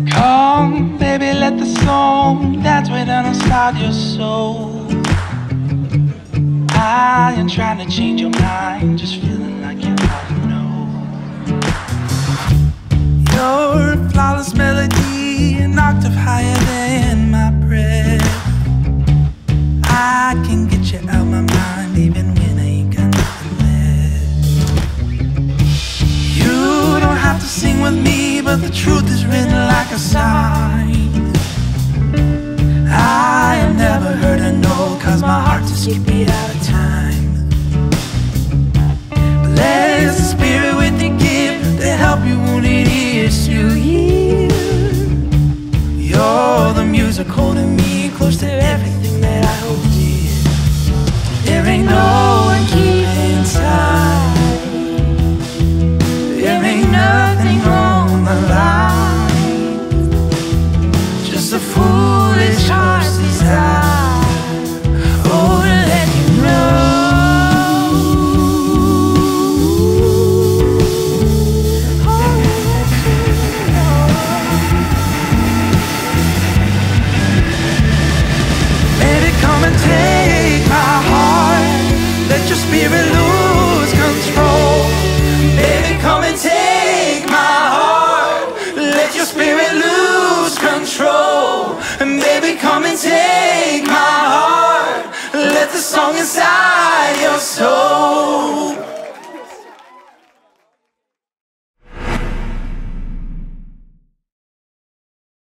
Come, baby, let the song dance within inside your soul. I am trying to change your mind, just feeling like you ought know. You're a flawless melody, an octave higher than my breath. I can but the truth is written like a sign. I am never heard a no, cause my heart just can't beat out of time. Bless the spirit with the gift to help you when it is to heal. You're the music holding me close to everything that I hold dear. There ain't no one keeping time. There ain't nothing on your spirit lose control. Baby, come and take my heart. Let your spirit lose control. And baby, come and take my heart. Let the song inside.